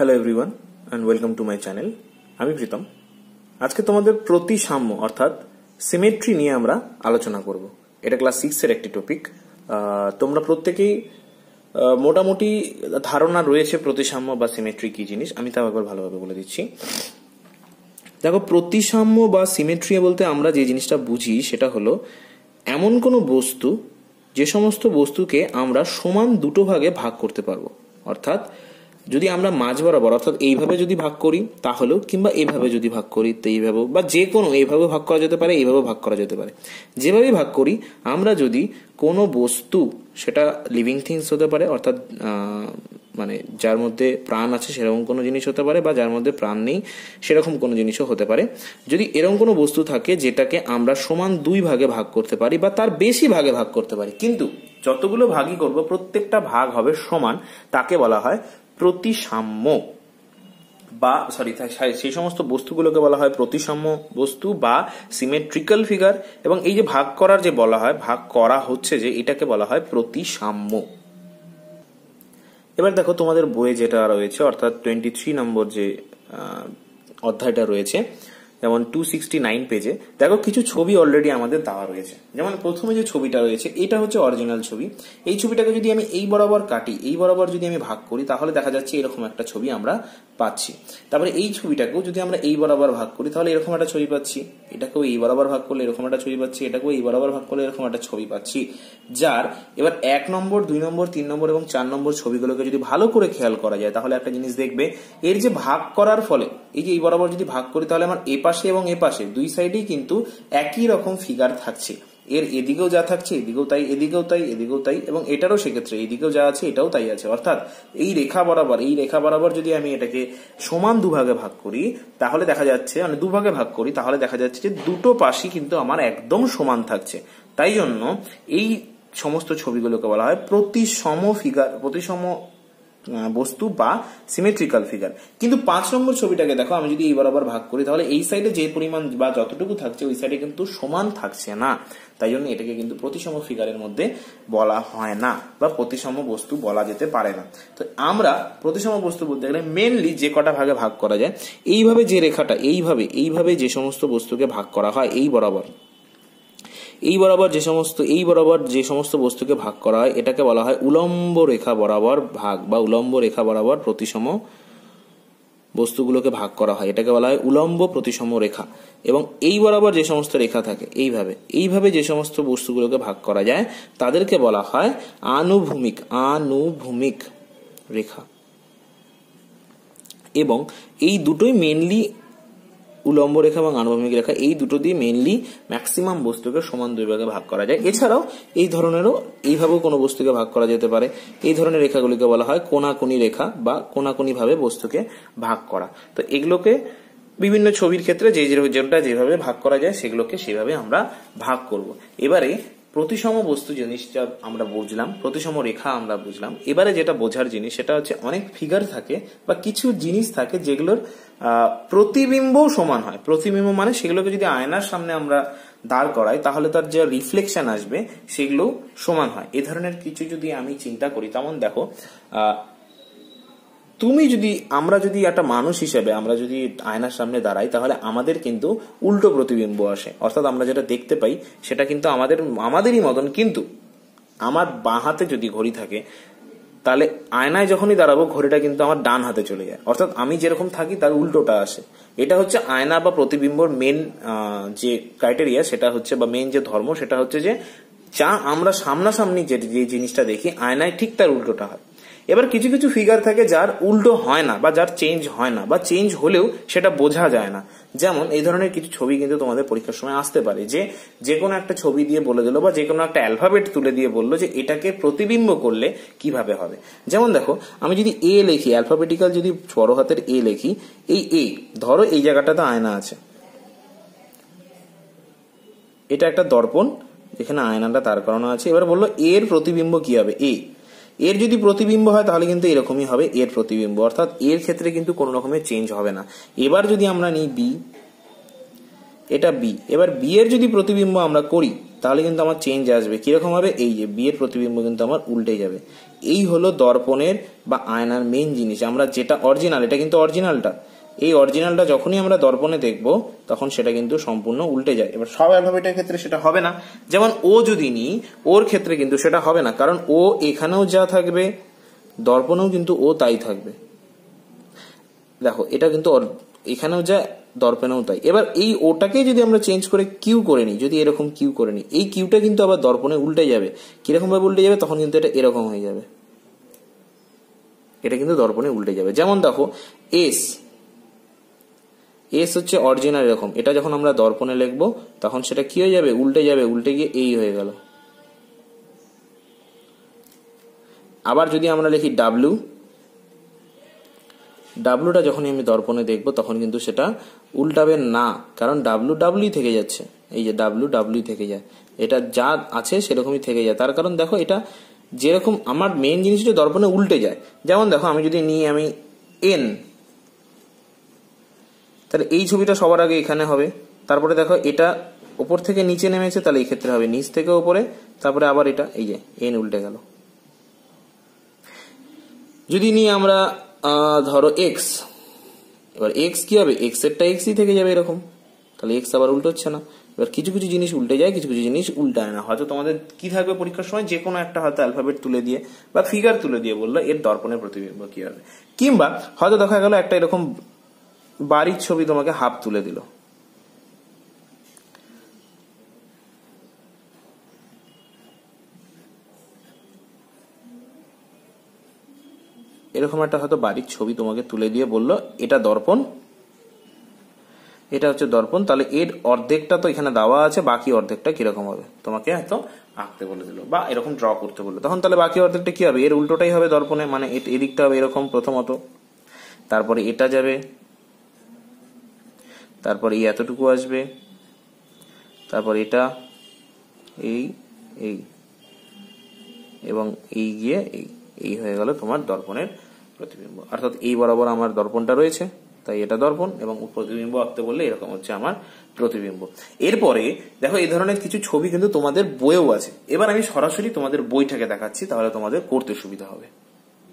Hello everyone and welcome to my channel আমি প্রীতম। আজকে তোমাদের প্রতিসাম্য, অর্থাৎ সিমেট্রি নিয়ে আমরা আলোচনা করব। এটা ক্লাস সিক্সের একটি টপিক তোমরা প্রত্যেকেই মোটামুটি ধারণা রয়েছে প্রতিসাম্য বা সিমেট্রি কি জিনিস। আমি তাও একবার ভালোভাবে বলে দিচ্ছি। দেখো, প্রতিসাম্য বা সিমেট্রি বলতে আমরা যে জিনিসটা বুঝি, সেটা হলো এমন কোনো বস্তু, যে সমস্ত বস্তুকে আমরা সমান দুটো ভাগে ভাগ করতে পারব। অর্থাৎ যদি আমরা মাঝ বরাবর, অর্থাৎ এইভাবে যদি ভাগ করি, তাহলেও কিংবা এইভাবে যদি ভাগ করি, তো এইভাবে বা যে কোনো এইভাবে ভাগ করা যেতে পারে এইভাবে ভাগ করা যেতে পারে। যেভাবে ভাগ করি, আমরা যদি কোনো বস্তু, সেটা লিভিং থিংস হতে পারে, অর্থাৎ মানে যার মধ্যে প্রাণ আছে, সেরকম কোনো জিনিস হতে পারে, বা যার মধ্যে প্রাণ নেই, সেরকম কোনো জিনিসও হতে পারে। যদি এরকম কোনো বস্তু থাকে, যেটাকে আমরা সমান দুই ভাগে ভাগ করতে পারি, বা তার বেশি ভাগে ভাগ করতে পারি। কিন্তু যতগুলো ভাগই করব, প্রত্যেকটা ভাগ হবে সমান, তাকে বলা হয় প্রতিসাম্য বা সরি সেই সমস্ত বস্তুগুলোকে বলা হয় প্রতিসাম্য বস্তু বা সিমেট্রিক্যাল ফিগার এবং এই যে ভাগ করার যে বলা হয়, ভাগ করা হচ্ছে যে এটাকে বলা হয় প্রতিসাম্য। এবার দেখো তোমাদের বইয়ে যেটা রয়েছে, অর্থাৎ টোয়েন্টি থ্রি নম্বর যে অধ্যায়টা রয়েছে যেমন টু সিক্সটি নাইন পেজে দেখো কিছু ছবি অলরেডি আমাদের দেওয়া রয়েছে। যেমন প্রথমে যে ছবিটা রয়েছে, এটা হচ্ছে অরিজিনাল ছবি। এই ছবিটাকে যদি আমি এই বরাবর কাটি, এই বরাবর যদি আমি ভাগ করি, তাহলে দেখা যাচ্ছে এরকম একটা ছবি আমরা পাচ্ছি। তারপরে এই ছবিটাকেও যদি আমরা এই বরাবর ভাগ করি, তাহলে এরকম একটা ছবি পাচ্ছি। এটাকেও এই বরাবর ভাগ করলে এরকম একটা ছবি পাচ্ছি, এটাকেও এই বরাবর ভাগ করলে এরকম একটা ছবি পাচ্ছি। যার এবার এক নম্বর, দুই নম্বর, তিন নম্বর এবং চার নম্বর ছবিগুলোকে যদি ভালো করে খেয়াল করা যায়, তাহলে একটা জিনিস দেখবে, এর যে ভাগ করার ফলে, এই যে এই বরাবর যদি ভাগ করি, তাহলে আমার এ পাশে এবং এ পাশে, দুই সাইডেই কিন্তু একই রকম ফিগার থাকছে। এর এদিকেও যা থাকছে, এদিকেও তাই এদিকেও তাই এদিকেও তাই, এবং এটারও সেক্ষেত্রে এদিকেও যা আছে, এটাও তাই আছে। অর্থাৎ এই রেখা বরাবর, এই রেখা বরাবর যদি আমি এটাকে সমান দুভাগে ভাগ করি, তাহলে দেখা যাচ্ছে মানে দুভাগে ভাগ করি, তাহলে দেখা যাচ্ছে যে দুটো পাশই কিন্তু আমার একদম সমান থাকছে। তাই জন্য এই সমস্ত ছবিগুলোকে বলা হয় প্রতিসম ফিগার প্রতিসম বস্তু বা সিমেট্রিক্যাল ফিগার কিন্তু পাঁচ নম্বর ছবিটাকে দেখো, আমি যদি এই বরাবর ভাগ করি, তাহলে এই সাইডে যে পরিমাণ বা যতটুকু থাকছে, ওই সাইডে কিন্তু সমান থাকছে না। তাই জন্য এটাকে কিন্তু প্রতিসম ফিগারের মধ্যে বলা হয় না, বা প্রতিসম বস্তু বলা যেতে পারে না। তো আমরা প্রতিসম বস্তু বলতে গেলে মেনলি যে কটা ভাগে ভাগ করা যায়, এইভাবে যে রেখাটা, এইভাবে এইভাবে যে সমস্ত বস্তুকে ভাগ করা হয়, এই বরাবর। এই বরাবর যে সমস্ত, এই বরাবর যে সমস্ত বস্তুকে ভাগ করা হয়, এটাকে বলা হয় উলম্ব রেখা বরাবর ভাগ বা উলম্ব রেখা বরাবর প্রতিসম বস্তুগুলোকে ভাগ করা হয়। এটাকে বলা হয় উলম্ব প্রতিসম রেখা। এবং এই বরাবর যে সমস্ত রেখা থাকে, এইভাবে এইভাবে যে সমস্ত বস্তুগুলোকে ভাগ করা যায়, তাদেরকে বলা হয় আনুভূমিক আনুভূমিক রেখা। এবং এই দুটোই মেনলি উলম্ব রেখা এবং আনুভূমিক রেখা, এই দুটো দিয়ে মেনলি ম্যাক্সিমাম বস্তুকে সমান দুই ভাগে ভাগ করা যায়। এছাড়াও এই ধরনেরও এইভাবেও কোনো বস্তুকে ভাগ করা যেতে পারে। এই ধরনের রেখাগুলিকে বলা হয় কোনাকুনি রেখা বা কোনাকুনি ভাবে বস্তুকে ভাগ করা। তো এগুলোকে বিভিন্ন ছবির ক্ষেত্রে যে- যেটা যেভাবে ভাগ করা যায়, সেগুলোকে সেভাবে আমরা ভাগ করব। এবারে প্রতিসম বস্তু জিনিসটা আমরা বুঝলাম, প্রতিসম রেখা আমরা বুঝলাম। এবারে যেটা বোঝার জিনিস, সেটা হচ্ছে অনেক ফিগার থাকে বা কিছু জিনিস থাকে যেগুলোর প্রতিবিম্ব প্রতিবিম্বও সমান হয়। প্রতিবিম্ব মানে সেগুলোকে যদি আয়নার সামনে আমরা দাঁড় করাই, তাহলে তার যে রিফ্লেকশন আসবে, সেগুলো সমান হয়। এ ধরনের কিছু যদি আমি চিন্তা করি তেমন দেখো তুমি যদি, আমরা যদি একটা মানুষ হিসেবে আমরা যদি আয়নার সামনে দাঁড়াই, তাহলে আমাদের কিন্তু উল্টো প্রতিবিম্ব আসে। অর্থাৎ আমরা যেটা দেখতে পাই, সেটা কিন্তু আমাদের, আমাদেরই মতন। কিন্তু আমার বাঁ হাতে যদি ঘড়ি থাকে, তাহলে আয়নায় যখনই দাঁড়াবো, ঘড়িটা কিন্তু আমার ডান হাতে চলে যায়। অর্থাৎ আমি যেরকম থাকি, তার উল্টোটা আসে। এটা হচ্ছে আয়না বা প্রতিবিম্বর মেন যে ক্রাইটেরিয়া সেটা হচ্ছে বা মেন যে ধর্ম, সেটা হচ্ছে যে যা আমরা সামনাসামনি যে জিনিসটা দেখি, আয়নায় ঠিক তার উল্টোটা হয়। এবার কিছু কিছু ফিগার থাকে যার উল্টো হয় না বা যার চেঞ্জ হয় না বা চেঞ্জ হলেও সেটা বোঝা যায় না। যেমন এই ধরনের কিছু ছবি কিন্তু তোমাদের পরীক্ষার সময় আসতে পারে যে যে কোনো একটা ছবি দিয়ে বলে দিল বা যে কোনো একটা অ্যালফাবেট তুলে দিয়ে বলল যে এটাকে প্রতিবিম্ব করলে কীভাবে হবে। যেমন দেখো, আমি যদি এ লিখি অ্যালফাবেটিক্যাল যদি বড় হাতের এ লিখি, এই এ ধরো এই জায়গাটাতে আয়না আছে। এটা একটা দর্পণ যেখানে আয়নাটা তার করানো আছে। এবার বলল এর প্রতিবিম্ব কি হবে? এ এর যদি প্রতিবিম্ব হয়, তাহলে কিন্তু এরকমই হবে এর প্রতিবিম্ব। অর্থাৎ এর ক্ষেত্রে কিন্তু কোনো রকমের চেঞ্জ হবে না। এবার যদি আমরা নিই বি এটা বি এবার বি এর যদি প্রতিবিম্ব আমরা করি, তাহলে কিন্তু আমার চেঞ্জ আসবে। কীরকম হবে? এই যে বিয়ের প্রতিবিম্ব কিন্তু আমার উল্টে যাবে। এই হলো দর্পণের বা আয়নার মেন জিনিস। আমরা যেটা অরিজিনাল এটা কিন্তু অরিজিনালটা এই অরিজিনালটা যখনই আমরা দর্পণে দেখব, তখন সেটা কিন্তু সম্পূর্ণ উল্টে যায়। এবার সব অ্যালফাবেটের ক্ষেত্রে সেটা হবে না। যেমন ও যদি নিই, ওর ক্ষেত্রে কিন্তু সেটা হবে না, কারণ ও এখানেও যা থাকবে, দর্পণেও কিন্তু ও তাই থাকবে। দেখো, এটা কিন্তু এখানেও যা, দর্পণেও তাই। এবার এই ওটাকে যদি আমরা চেঞ্জ করে কিউ করে নিই, যদি এরকম কিউ করে নিই, এই কিউটা কিন্তু আবার দর্পণে উল্টে যাবে। কীরকম ভাবে উল্টে যাবে, তখন কিন্তু এটা এরকম হয়ে যাবে। এটা কিন্তু দর্পণে উল্টে যাবে। যেমন দেখো এস এস হচ্ছে অরিজিনাল এরকম। এটা যখন আমরা দর্পণে লিখব, তখন সেটা কি হয়ে যাবে? উল্টে যাবে। উল্টে গিয়ে এই হয়ে গেল। আবার যদি আমরা লিখি ডাব্লু ডাব্লুটা যখনই আমি দর্পণে দেখব, তখন কিন্তু সেটা উল্টাবে না। কারণ ডাব্লু ডাব্লুই থেকে যাচ্ছে। এই যে ডাব্লু ডাব্লুই থেকে যায়। এটা যা আছে সেরকমই থেকে যায়। তার কারণ দেখো, এটা যেরকম আমার মেন জিনিসটা দর্পণে উল্টে যায়। যেমন দেখো, আমি যদি নিই আমি এন তাহলে এই ছবিটা সবার আগে এখানে হবে। তারপরে দেখো, এটা ওপর থেকে নিচে নেমেছে, তাহলে এই ক্ষেত্রে হবে নিচ থেকে ওপরে তারপরে আবার এটা, এই যে এন উল্টে গেল। যদি নিই আমরা ধরো এক্স এবার এক্স কি হবে? এক্স এরটা এক্সই থেকে যাবে এরকম। তাহলে এক্স আবার উল্টো হচ্ছে না। এবার কিছু কিছু জিনিস উল্টে যায়, কিছু কিছু জিনিস উল্টায় না। হয়তো তোমাদের কি থাকবে পরীক্ষার সময়? যে কোনো একটা হয়তো অ্যালফাবেট তুলে দিয়ে, বা ফিগার তুলে দিয়ে বলল, এর দর্পণের প্রতিবিম্ব কি হবে? কিংবা হয়তো দেখা গেল একটা এরকম বাড়ির ছবি তোমাকে হাফ তুলে দিল। এরকম একটা হয়তো বাড়ির ছবি তোমাকে তুলে দিয়ে বলল, এটা দর্পণ। এটা হচ্ছে দর্পণ। তাহলে এর অর্ধেকটা তো এখানে দেওয়া আছে, বাকি অর্ধেকটা কীরকম হবে? তোমাকে হয়তো আঁকতে বলে দিল বা এরকম ড্র করতে বলল। তখন তাহলে বাকি অর্ধেকটা কি হবে? এর উল্টোটাই হবে দর্পণে মানে এদিকটা হবে এরকম প্রথমত। তারপরে এটা যাবে। তারপরে এই এতটুকু আসবে। তারপর এটা, এই এই। এবং এই গিয়ে এই এই হয়ে গেল তোমার দর্পণের প্রতিবিম্ব। অর্থাৎ এই বরাবর আমার দর্পণটা রয়েছে, তাই এটা দর্পণ এবং প্রতিবিম্ব আঁকতে বললে এরকম হচ্ছে আমার প্রতিবিম্ব। এরপরে দেখো এই ধরনের কিছু ছবি কিন্তু তোমাদের বইয়েও আছে। এবার আমি সরাসরি তোমাদের বইটাকে দেখাচ্ছি, তাহলে তোমাদের করতে সুবিধা হবে।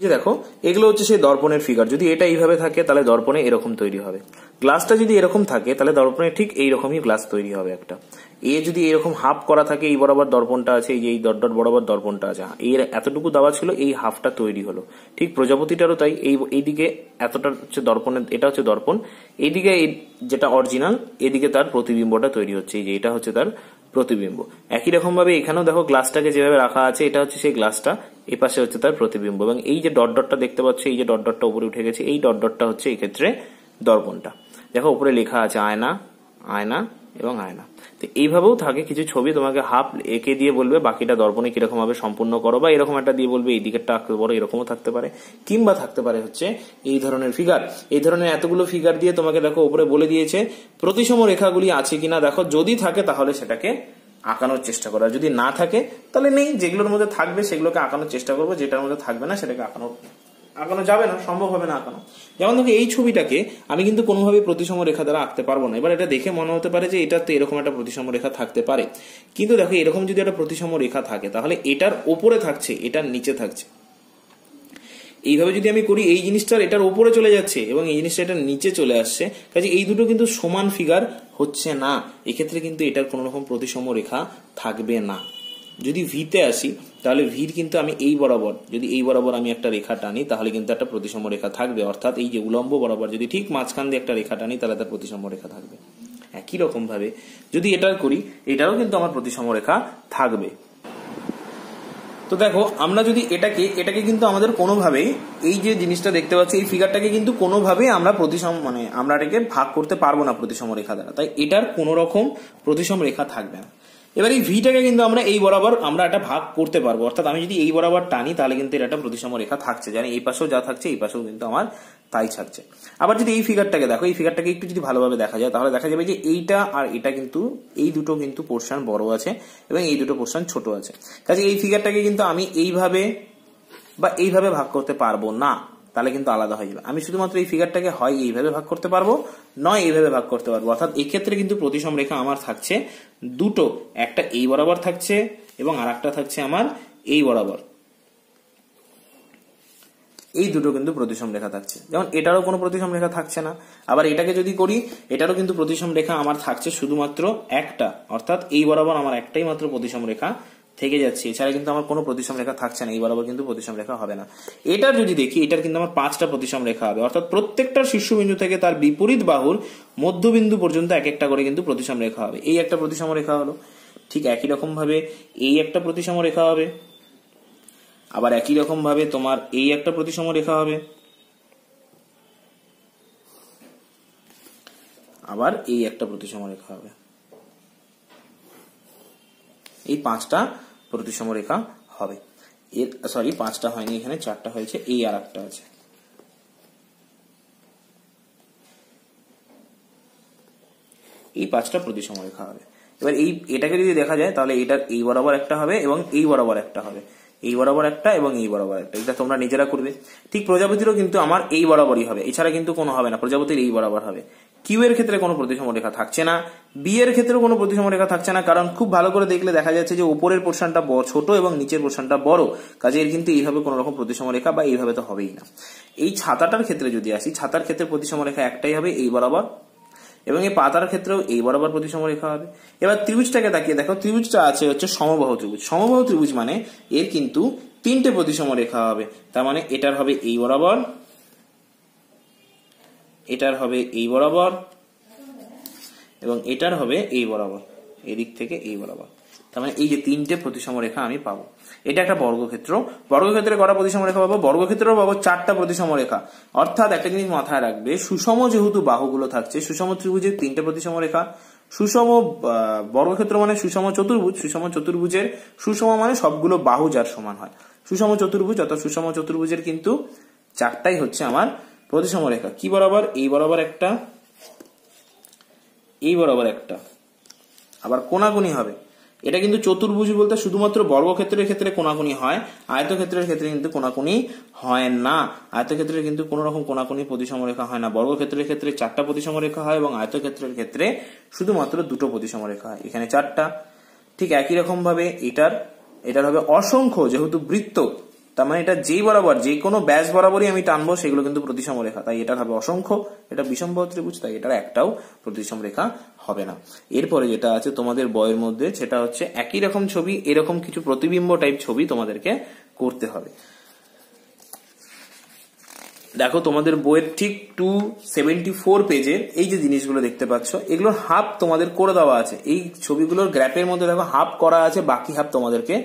যে দেখো, এগুলো হচ্ছে সেই দর্পণের ফিগার যদি এটা এইভাবে থাকে, তাহলে দর্পণে এরকম তৈরি হবে। গ্লাসটা যদি এরকম থাকে, তাহলে দর্পণে ঠিক এইরকমই গ্লাস তৈরি হবে একটা। এ যদি এরকম হাফ করা থাকে, এই বরাবর দর্পণটা আছে, এই যে এই ডট বরাবর দর্পণটা আছে। এর এতটুকু দেওয়া ছিল, এই হাফটা তৈরি হলো। ঠিক প্রজাপতিটারও তাই, এই এইদিকে এতটা হচ্ছে দর্পণের, এটা হচ্ছে দর্পণ। এইদিকে যেটা অরিজিনাল এদিকে তার প্রতিবিম্বটা তৈরি হচ্ছে। এই যে এটা হচ্ছে তার প্রতিবিম্ব। একই রকম ভাবে এখানেও দেখো গ্লাসটাকে যেভাবে রাখা আছে, এটা হচ্ছে সেই গ্লাসটা এ পাশে হচ্ছে তার প্রতিবিম্ব। এবং এই যে ডট ডটটা দেখতে পাচ্ছ, এই যে ডট ডটটা উপরে উঠে গেছে, এই ডট ডটটা হচ্ছে এই ক্ষেত্রে দর্পণটা। দেখো, উপরে লেখা আছে আয়না আয়না এবং আয়না। তো এইভাবেও থাকে, কিছু ছবি তোমাকে হাফ একে দিয়ে বলবে, বাকিটা দর্পণে কীরকম ভাবে সম্পূর্ণ করো, বা এরকম একটা দিয়ে বলবে, এই দিকেরটা আঁকতে পারো, এরকমও থাকতে পারে। কিংবা থাকতে পারে হচ্ছে এই ধরনের ফিগার এই ধরনের এতগুলো ফিগার দিয়ে তোমাকে দেখো, উপরে বলে দিয়েছে, প্রতিসম রেখাগুলি আছে কিনা, দেখো, যদি থাকে তাহলে সেটাকে আঁকানোর চেষ্টা করা যদি না থাকে, তাহলে নেই। যেগুলোর মধ্যে থাকবে, সেগুলোকে আঁকানোর চেষ্টা করব। যেটার মধ্যে থাকবে না, সেটাকে আঁকানোর আঁকানো যাবে না, সম্ভব হবে না আঁকানো। যেমন দেখো, এই ছবিটাকে আমি কিন্তু কোনোভাবে প্রতিসম রেখা দ্বারা আঁকতে পারব না। এবার এটা দেখে মনে হতে পারে যে এটা তো এরকম একটা প্রতিসম রেখা থাকতে পারে। কিন্তু দেখো, এরকম যদি একটা প্রতিসম রেখা থাকে, তাহলে এটার ওপরে থাকছে, এটার নিচে থাকছে। এইভাবে যদি আমি করি, এই জিনিসটার এটার ওপরে চলে যাচ্ছে এবং এই জিনিসটা এটার নিচে চলে আসছে কাজে এই দুটো কিন্তু সমান ফিগার হচ্ছে না। এক্ষেত্রে কিন্তু এটার কোনো রকম প্রতিসম রেখা থাকবে না। যদি ভিতে আসি, তাহলে ভির কিন্তু আমি এই বরাবর, যদি এই বরাবর আমি একটা রেখা টানি, তাহলে কিন্তু একটা প্রতিসম রেখা থাকবে। অর্থাৎ এই যে উলম্ব বরাবর যদি ঠিক মাঝখান দিয়ে একটা রেখা টানি, তাহলে তার প্রতিসম রেখা থাকবে। একই রকম ভাবে যদি এটার করি, এটারও কিন্তু আমার প্রতিসম রেখা থাকবে। তো দেখো, আমরা যদি এটাকে এটাকে কিন্তু আমাদের কোনোভাবেই এই যে জিনিসটা দেখতে পাচ্ছি, এই ফিগারটাকে কিন্তু কোনোভাবেই আমরা প্রতিসম মানে আমরা এটাকে ভাগ করতে পারব না প্রতিসম রেখা দ্বারা। তাই এটার কোনো রকম প্রতিসম রেখা থাকবে না। এবার এই ভিটাকে কিন্তু আমরা এই বরাবর আমরা একটা ভাগ করতে পারব। অর্থাৎ আমি যদি এই বরাবর টানি, তাহলে কিন্তু এটা একটা প্রতিসম রেখা থাকছে। জানি এই পাশেও যা থাকছে, এই পাশেও কিন্তু আমার তাই থাকছে। আবার যদি এই ফিগারটাকে দেখো, এই ফিগারটাকে একটু যদি ভালোভাবে দেখা যায়, তাহলে দেখা যাবে যে এইটা আর এটা কিন্তু, এই দুটো কিন্তু পোর্শন বড় আছে এবং এই দুটো পোর্শন ছোট আছে। কাজে এই ফিগারটাকে কিন্তু আমি এইভাবে বা এইভাবে ভাগ করতে পারব না। তাহলে কিন্তু আলাদা হয়ে যাবে আমি শুধুমাত্র এই ফিগারটাকে হয় এইভাবে ভাগ করতে পারব, নয় এইভাবে ভাগ করতে পারব। অর্থাৎ এক্ষেত্রে কিন্তু প্রতিসম রেখা আমার থাকছে দুটো, একটা এই বরাবর থাকছে এবং আর একটা থাকছে আমার এই বরাবর। এই দুটো কিন্তু প্রতিসম রেখা থাকছে। যেমন এটারও কোনো প্রতিসম রেখা থাকছে না। আবার এটাকে যদি করি, এটারও কিন্তু প্রতিসম রেখা আমার থাকছে শুধুমাত্র একটা। অর্থাৎ এই বরাবর আমার একটাই মাত্র প্রতিসম রেখা থেকে যাচ্ছে, এছাড়া কিন্তু আমার কোনো প্রতিসম রেখা থাকছে না, এই বরাবর কিন্তু প্রতিসম রেখা হবে না। এটার যদি দেখি, এটার কিন্তু আমার পাঁচটা প্রতিসম রেখা হবে। অর্থাৎ প্রত্যেকটা শীর্ষবিন্দু থেকে তার বিপরীত বাহুর মধ্যবিন্দু পর্যন্ত এক একটা করে কিন্তু প্রতিসম রেখা হবে। এই একটা প্রতিসম রেখা হলো। ঠিক একই রকম ভাবে এই একটা প্রতিসম রেখা হবে। আবার একই রকম ভাবে তোমার এই একটা প্রতিসম রেখা হবে। আবার এই একটা প্রতিসম রেখা হবে। এই পাঁচটা প্রতিসম রেখা হবে। এর সরি পাঁচটা হয়নি এখানে, চারটা হয়েছে, এই আর একটা আছে। এই পাঁচটা প্রতিসম রেখা হবে। এবার এই, এটাকে যদি দেখা যায়, তাহলে এটার এই বরাবর একটা হবে এবং এই বরাবর একটা হবে। এই বরাবর একটা এবং এই বরাবর একটা। এটা তোমরা নিজেরা করবে। ঠিক প্রজাপতিরও কিন্তু আমার এই বরাবরই হবে। এছাড়া কিন্তু কোনো হবে না। প্রজাপতির এই বরাবর হবে। কিউ এর ক্ষেত্রে কোনো প্রতিসম রেখা থাকছে না বি এর ক্ষেত্রেও কোনো প্রতিসম রেখা থাকছে না, কারণ খুব ভালো করে দেখলে দেখা যাচ্ছে যে উপরের পোর্শনটা ছোট এবং নিচের পোর্শনটা বড়। কাজে এর কিন্তু এইভাবে কোনো রকম প্রতিসম রেখা বা এইভাবে তো হবেই না। এই ছাতাটার ক্ষেত্রে যদি আসি, ছাতার ক্ষেত্রে প্রতিসম রেখা একটাই হবে, এই বরাবর। এবং এই পাতার ক্ষেত্রেও এই বরাবর প্রতিসম রেখা হবে। এবার ত্রিভুজটাকে তাকিয়ে দেখো, ত্রিভুজটা আছে হচ্ছে সমবাহু ত্রিভুজ। সমবাহু ত্রিভুজ মানে এর কিন্তু তিনটে প্রতিসম রেখা হবে। তার মানে এটার হবে এই বরাবর এটার হবে এই বরাবর এবং এটার হবে এই বরাবর। এদিক থেকে এই বরাবর। তার মানে এই যে তিনটে প্রতিসম রেখা আমি পাবো। এটা একটা বর্গক্ষেত্র। বর্গক্ষেত্রে কটা প্রতিসম রেখা পাবো? বর্গক্ষেত্রেও পাবো চারটা প্রতিসম রেখা। অর্থাৎ একটা জিনিস মাথায় রাখবে, সুষম যেহেতু বাহুগুলো থাকছে, সুষম ত্রিভুজের তিনটে প্রতিসম রেখা। সুষম বর্গক্ষেত্র মানে সুষম চতুর্ভুজ, সুষম চতুর্ভুজের সুষম মানে সবগুলো বাহু যার সমান হয়। সুষম চতুর্ভুজ অর্থাৎ সুষম চতুর্ভুজের কিন্তু চারটাই হচ্ছে আমার প্রতিসম রেখা। কি বরাবর? এই বরাবর একটা, এই বরাবর একটা। আবার কোনাকুনি হবে। এটা কিন্তু চতুর্ভুজ বলতে শুধুমাত্র বর্গক্ষেত্রের ক্ষেত্রে কোনাকুনি হয়, আয়তক্ষেত্রের ক্ষেত্রে কিন্তু কোনাকুনি হয় না। আয়তক্ষেত্রে কিন্তু কোন রকম কোনাকুনি প্রতিসম রেখা হয় না। বর্গক্ষেত্রের ক্ষেত্রে চারটা প্রতিসম রেখা হয় এবং আয়তক্ষেত্রের ক্ষেত্রে শুধুমাত্র দুটো প্রতিসম রেখা হয়। এখানে চারটা। ঠিক একই রকম ভাবে এটার এটার হবে অসংখ্য, যেহেতু বৃত্ত। তার মানে এটা যেই বরাবর যে কোনো ব্যাস বরাবরই আমি টানবো, সেগুলো কিন্তু প্রতিসম রেখা। তাই এটার হবে অসংখ্য, এটা বিষমবাহু ত্রিভুজ, তাই এটার একটাও প্রতিসম রেখা হবে না। এরপরে যেটা আছে তোমাদের বইয়ের মধ্যে, সেটা হচ্ছে একই রকম ছবি, এরকম কিছু প্রতিবিম্ব টাইপ ছবি তোমাদেরকে করতে হবে। দেখো, তোমাদের বইয়ের ঠিক টু সেভেন্টি ফোর পেজে এই যে জিনিসগুলো দেখতে পাচ্ছ, এগুলোর হাফ তোমাদের করে দেওয়া আছে। এই ছবিগুলোর গ্র্যাপের মধ্যে দেখো হাফ করা আছে, বাকি হাফ তোমাদেরকে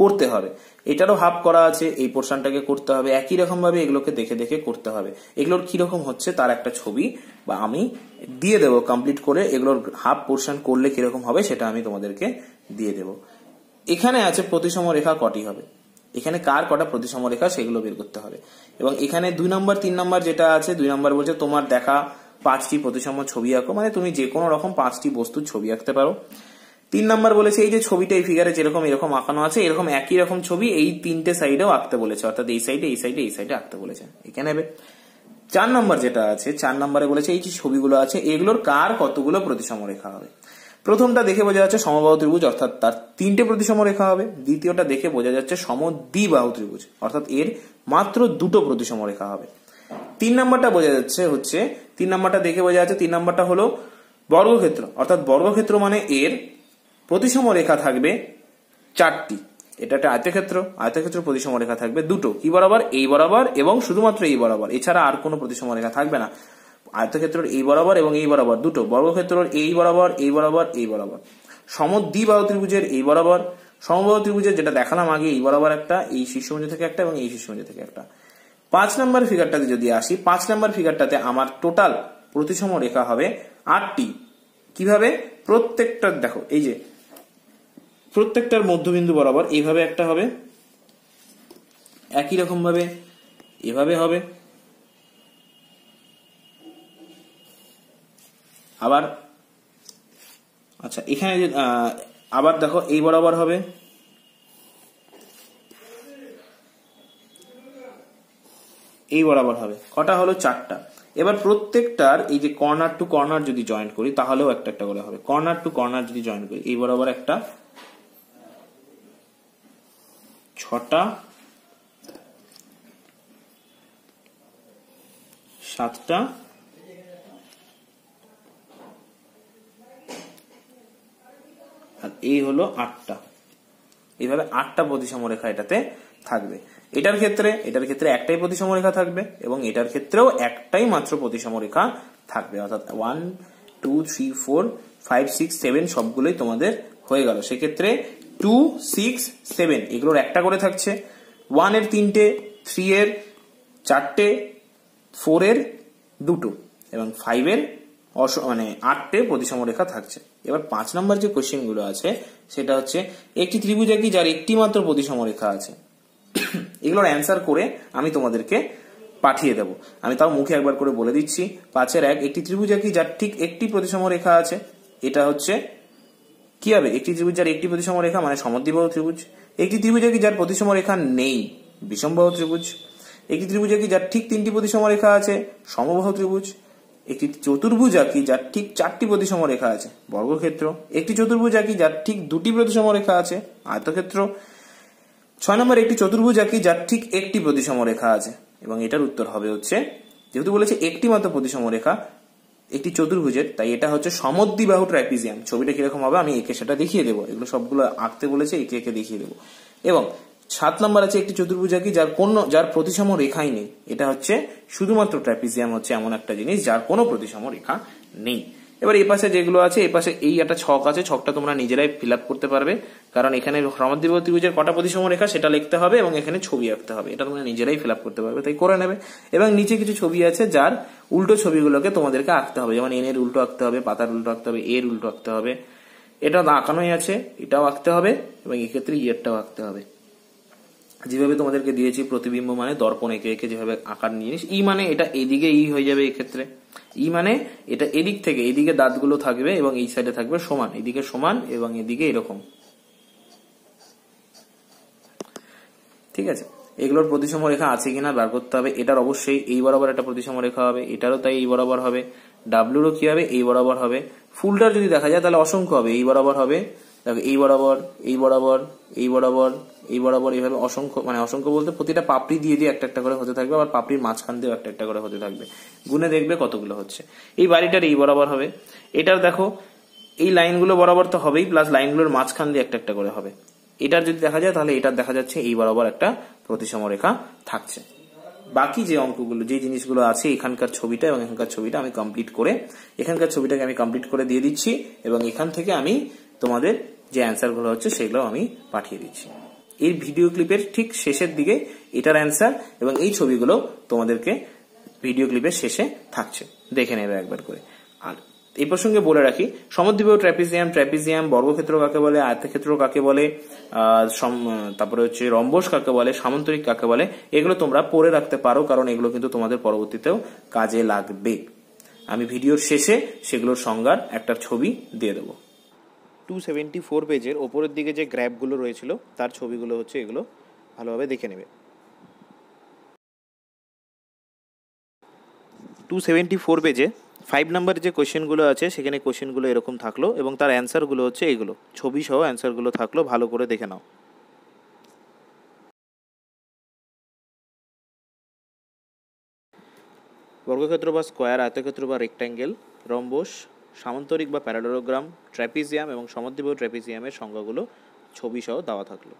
করতে হবে। এটারও হাফ করা আছে, এই পোর্শনটাকে করতে হবে। একই রকম ভাবে এগুলোকে দেখে দেখে করতে হবে। এগুলোর কীরকম হচ্ছে তার একটা ছবি বা আমি দিয়ে দেবো কমপ্লিট করে। এগুলোর হাফ পোর্শন করলে কীরকম হবে সেটা আমি তোমাদেরকে দিয়ে দেব। এখানে আছে প্রতিসম রেখা কটি হবে। এখানে কার কটা প্রতিসম রেখা সেগুলো বের করতে হবে। এবং এখানে দুই নম্বর, তিন নম্বর যেটা আছে, দুই নম্বর বলছে তোমার দেখা পাঁচটি প্রতিসম ছবি আঁকো। মানে তুমি যে কোনো রকম পাঁচটি বস্তুর ছবি আঁকতে পারো। তিন নাম্বার বলেছে, এই যে ছবিটা, এই ফিগারে যেরকম এরকম আঁকানো আছে, এরকম একই রকম ছবি এই তিনটে সাইডেও আঁকতে বলেছে। অর্থাৎ এই সাইডে এই সাইডে এই সাইডে আঁকতে বলেছে। এখানে নেবে? চার নাম্বার যেটা আছে, চার নাম্বারে বলেছে, এই যে ছবিগুলো আছে, এগুলোর কার কতগুলো প্রতিসম রেখা হবে? প্রথমটা দেখে বোঝা যাচ্ছে সমবাহু ত্রিভুজ, অর্থাৎ তার তিনটে প্রতিসম রেখা হবে। দ্বিতীয়টা দেখে বোঝা যাচ্ছে সমদ্বিবাহু ত্রিভুজ, অর্থাৎ এর মাত্র দুটো প্রতিসম রেখা হবে। তিন নাম্বারটা বোঝা যাচ্ছে হচ্ছে, তিন নাম্বারটা দেখে বোঝা যাচ্ছে, তিন নাম্বারটা হলো বর্গক্ষেত্র। অর্থাৎ বর্গক্ষেত্র মানে এর প্রতিসম রেখা থাকবে চারটি। এটা একটা আয়তক্ষেত্র আয়তক্ষেত্র প্রতিসম রেখা থাকবে দুটো। কি বরাবর, এই বরাবর এবং শুধুমাত্র এই বরাবর। এছাড়া আর কোনো প্রতিসম রেখা থাকবে না। আয়তক্ষেত্রের এই বরাবর এবং এই বরাবর দুটো। বর্গক্ষেত্রের এই বরাবর এই বরাবর এই বরাবর। সম সমদ্বিবাহু ত্রিভুজের এই বরাবর, সমবাহু ত্রিভুজের যেটা দেখালাম আগে, এই বরাবর একটা, এই শীর্ষবিন্দু থেকে একটা এবং এই শীর্ষবিন্দু থেকে একটা। পাঁচ নম্বর ফিগারটাতে যদি আসি, পাঁচ নম্বর ফিগারটাতে আমার টোটাল প্রতিসম রেখা হবে আটটি। কীভাবে? প্রত্যেকটা, দেখো, এই যে প্রত্যেকটার মধ্যবিন্দু বরাবর এইভাবে একটা হবে, একই রকম ভাবে এভাবে হবে। আবার আচ্ছা এখানে আবার দেখো, এই বরাবর হবে। এই বরাবর হবে। কটা হলো? চারটা। এবার প্রত্যেকটার এই যে কর্নার টু কর্নার যদি জয়েন্ট করি, তাহলেও একটা একটা করে হবে। কর্নার টু কর্নার যদি জয়েন্ট করি, এই বরাবর একটা ছটা, সাতটা, আর এই হলো আটটা। এইভাবে আটটা প্রতিসম রেখা এটাতে থাকবে। এটার ক্ষেত্রে এটার ক্ষেত্রে একটাই প্রতিসম রেখা থাকবে এবং এটার ক্ষেত্রেও একটাই মাত্র প্রতিসম রেখা থাকবে। অর্থাৎ one two three four five six seven সবগুলোই তোমাদের হয়ে গেল। সেক্ষেত্রে টু সিক্স সেভেন এগুলোর একটা করে থাকছে। ওয়ানের তিনটে থ্রি এর চারটে ফোর এর দুটো। এবং ফাইভের অস মানে আটটে প্রতিসম রেখা থাকছে। এবার পাঁচ নম্বর যে কোশ্চেনগুলো আছে, সেটা হচ্ছে, একটি ত্রিভুজ কি যার একটি মাত্র প্রতিসম রেখা আছে। এগুলোর অ্যান্সার করে আমি তোমাদেরকে পাঠিয়ে দেব। আমি তাও মুখে একবার করে বলে দিচ্ছি। পাঁচের এক, একটি ত্রিভুজ কি যার ঠিক একটি প্রতিসম রেখা আছে। এটা হচ্ছে কি হবে? একটি ত্রিভুজ যার একটি প্রতিসম রেখা মানে সমদ্বিবাহু ত্রিভুজ। একটি ত্রিভুজ কি যার প্রতিসম রেখা নেই? বিষমবাহু ত্রিভুজ। একটি ত্রিভুজ কি যার ঠিক তিনটি প্রতিসম রেখা আছে? সমবাহু ত্রিভুজ। একটি চতুর্ভুজ আঁকি যার ঠিক চারটি প্রতিসম রেখা আছে? বর্গক্ষেত্র। একটি চতুর্ভুজ আঁকি যার ঠিক দুটি প্রতিসম রেখা আছে? আয়তক্ষেত্র। ছয় নম্বর, একটি চতুর্ভুজ আঁকি যার ঠিক একটি প্রতিসম রেখা আছে? এবং এটার উত্তর হবে হচ্ছে, যেহেতু বলেছে একটি মাত্র প্রতিসম রেখা একটি চতুর্ভুজের, তাই এটা হচ্ছে সমদ্বিবাহু ট্রাইপিজিয়াম। ছবিটা কীরকম হবে আমি একে সেটা দেখিয়ে দেবো। এগুলো সবগুলো আঁকতে বলেছে, একে একে দেখিয়ে দেবো। এবং সাত নম্বর আছে একটি চতুর্ভুজ আঁকি, যার কোন, যার প্রতিসম রেখাই নেই। এটা হচ্ছে শুধুমাত্র ট্র্যাপিজিয়াম হচ্ছে এমন একটা জিনিস, যার কোনো প্রতিসম রেখা নেই। এবার এই পাশে যেগুলো আছে, এই পাশে এই একটা ছক আছে, ছকটা তোমরা নিজেরাই ফিল করতে পারবে। কারণ এখানে সমদ্বিবাহু ত্রিভুজের কটা প্রতিসম রেখা সেটা লিখতে হবে এবং এখানে ছবি আঁকতে হবে। এটা তোমরা নিজেরাই ফিল করতে পারবে, তাই করে নেবে। এবং নিচে কিছু ছবি আছে যার উল্টো ছবিগুলোকে তোমাদেরকে আঁকতে হবে। যেমন এন এর উল্টো আঁকতে হবে, পাতার উল্টো আঁকতে হবে, এর উল্টো আঁকতে হবে। এটা আঁকানোই আছে, এটাও আঁকতে হবে এবং এক্ষেত্রে ইয়েরটাও আঁকতে হবে। যেভাবে তোমাদেরকে দিয়েছি প্রতিবিম্ব মানে দর্পণ, একে একে যেভাবে আকার নিয়ে ই মানে এটা এদিকে ই হয়ে যাবে এক্ষেত্রে। ই মানে এটা এদিক থেকে, এদিকে দাঁতগুলো থাকবে এবং এই সাইডে থাকবে সমান, এদিকে সমান এবং এদিকে এরকম। ঠিক আছে? এগুলোর প্রতিসম রেখা আছে কিনা বার করতে হবে, এটার অবশ্যই এই বরাবর একটা প্রতিসম রেখা হবে, এটারও তাই এই বরাবর হবে ডাব্লুরও কি হবে, এই বরাবর হবে। ফুলটার যদি দেখা যায় তাহলে অসংখ্য হবে, এই বরাবর হবে। দেখো, এই বরাবর এই বরাবর এই বরাবর এই বরাবর এইভাবে অসংখ্য মানে অসংখ্য বলতে প্রতিটা পাপড়ি দিয়ে দিয়ে একটা একটা করে হতে থাকবে, আবার পাপড়ির মাঝখান দিয়েও একটা একটা করে হতে থাকবে। গুনে দেখবে কতগুলো হচ্ছে। এই বাড়িটার এই বরাবর হবে। এটার দেখো, এই লাইনগুলো বরাবর তো হবেই প্লাস লাইনগুলোর মাঝখান দিয়ে একটা একটা করে হবে। এটার যদি দেখা যায়, তাহলে এটার দেখা যাচ্ছে এই বরাবর একটা প্রতিসম রেখা থাকছে। বাকি যে অঙ্কগুলো, যে জিনিসগুলো আছে এখানকার ছবিটা এবং এখানকার ছবিটা আমি কমপ্লিট করে, এখানকার ছবিটাকে আমি কমপ্লিট করে দিয়ে দিচ্ছি এবং এখান থেকে আমি তোমাদের যে অ্যান্সারগুলো হচ্ছে সেগুলো আমি পাঠিয়ে দিচ্ছি। এই ভিডিও ক্লিপের ঠিক শেষের দিকে এটার অ্যান্সার এবং এই ছবিগুলো তোমাদেরকে ভিডিও ক্লিপের শেষে থাকছে। দেখে নেবে একবার করে। আর এই প্রসঙ্গে বলে রাখি সমদ্বীপীয় ট্র্যাপিজিয়াম ট্র্যাপিজিয়াম বর্গক্ষেত্র কাকে বলে, আয়তক্ষেত্র কাকে বলে তারপরে হচ্ছে রম্বস কাকে বলে, সামন্তরিক কাকে বলে, এগুলো তোমরা পড়ে রাখতে পারো কারণ এগুলো কিন্তু তোমাদের পরবর্তীতেও কাজে লাগবে। আমি ভিডিওর শেষে সেগুলোর সংজ্ঞার একটা ছবি দিয়ে দেবো। টু সেভেন্টি ফোর পেজের ওপরের দিকে যে গ্র্যাপগুলো রয়েছিল, তার ছবিগুলো হচ্ছে এগুলো ভালোভাবে দেখে নেবে। টু সেভেন্টি ফোর পেজে ফাইভ নাম্বার যে কোয়েশ্চেনগুলো আছে, সেখানে কোয়েশ্চেনগুলো এরকম থাকল এবং তার অ্যান্সারগুলো হচ্ছে এগুলো। ছবি সহ অ্যান্সারগুলো থাকল, ভালো করে দেখে নাও। বর্গক্ষেত্র বা স্কোয়ার আয়তক্ষেত্র বা রেক্ট্যাঙ্গেল রম্বস সামান্তরিক বা প্যারাডোরোগ্রাম ট্র্যাপিজিয়াম এবং সমদ্বীপ ট্র্যাপিজিয়ামের সংজ্ঞাগুলো ছবিসহ দেওয়া থাকল।